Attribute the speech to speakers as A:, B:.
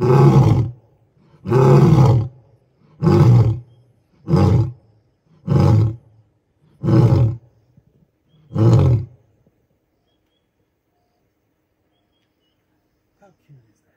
A: Oh. How cute is that?